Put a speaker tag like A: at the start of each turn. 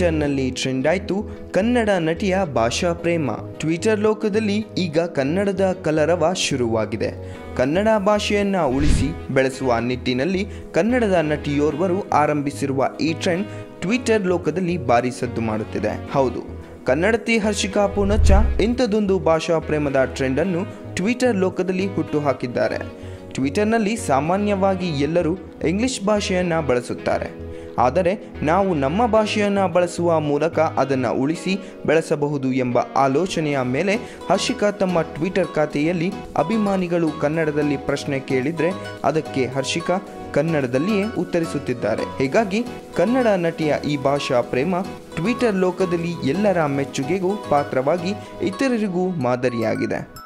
A: ಟ್ವಿಟರ್ನಲ್ಲಿ ಟ್ರೆಂಡ್ ಆಯಿತು. ಕನ್ನಡ ನಟಿಯ ಭಾಷಾ ಪ್ರೇಮ. ಟ್ವಿಟರ್ ಲೋಕದಲ್ಲಿ ಈಗ ಕನ್ನಡದ ಕಲರವ ಶುರುವಾಗಿದೆ. ಕನ್ನಡ ಭಾಷೆಯನ್ನು ಉಳಿಸಿ ಬೆಳೆಸುವ ನಿಟ್ಟಿನಲ್ಲಿ ಕನ್ನಡದ ನಟಿಯೋರ್ವರು ಆರಂಭಿಸಿರುವ ಈ ಟ್ರೆಂಡ್ ಟ್ವಿಟರ್ ಲೋಕದಲ್ಲಿ ಭಾರಿ ಸದ್ದು ಮಾಡುತ್ತಿದೆ. ಹೌದು. ಕನ್ನಡತಿ ಹರ್ಷಿಕಾ ಪೂನಚ್ಚ ಇಂಥದೊಂದು ಭಾಷಾ ಪ್ರೇಮದ ಟ್ರೆಂಡ್ ಅನ್ನು ಟ್ವಿಟರ್ ಲೋಕದಲ್ಲಿ ಹುಟ್ಟುಹಾಕಿದ್ದಾರೆ. ಟ್ವಿಟರ್ನಲ್ಲಿ ಸಾಮಾನ್ಯವಾಗಿ ಎಲ್ಲರೂ ಇಂಗ್ಲಿಷ್ ಭಾಷೆಯನ್ನು ಬಳಸುತ್ತಾರೆ. ಆದರೆ ನಾವು ನಮ್ಮ ಭಾಷೆಯನ್ನು ಬಳಸುವ ಮೂಲಕ ಅದನ್ನು ಉಳಿಸಿ ಬೆಳೆಸಬಹುದು ಎಂಬ ಆಲೋಚನೆಯ ಮೇಲೆ ಹರ್ಷಿಕಾ ತಮ್ಮ ಟ್ವಿಟರ್ ಖಾತೆಯಲ್ಲಿ ಅಭಿಮಾನಿಗಳು ಕನ್ನಡದಲ್ಲಿ ಪ್ರಶ್ನೆ ಕೇಳಿದರೆ ಅದಕ್ಕೆ ಹರ್ಷಿಕಾ ಕನ್ನಡದಲ್ಲಿಯೇ ಉತ್ತರಿಸುತ್ತಿದ್ದಾರೆ. ಹೀಗಾಗಿ ಕನ್ನಡ ನಟಿಯ ಈ ಭಾಷಾ ಪ್ರೇಮ ಟ್ವಿಟರ್ ಲೋಕದಲ್ಲಿ ಎಲ್ಲರ ಮೆಚ್ಚುಗೆಗೂ ಪಾತ್ರವಾಗಿ ಇತರರಿಗೂ ಮಾದರಿಯಾಗಿದೆ.